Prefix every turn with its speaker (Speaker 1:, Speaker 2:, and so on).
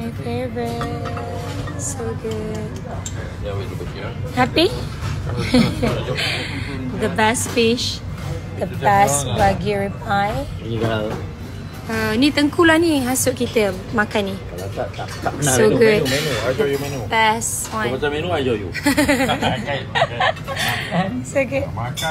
Speaker 1: my favorite. So good. Happy? the best fish. The best lah. bagiri
Speaker 2: pie.
Speaker 1: Uh, ni tengku lah ni hasut kita makan ni.
Speaker 2: Tak, tak, tak
Speaker 1: so
Speaker 2: menu,
Speaker 1: good.
Speaker 3: Menu, menu. I show you menu.
Speaker 1: Best one.
Speaker 3: Kau macam menu, I show you.
Speaker 1: so good.
Speaker 3: Makan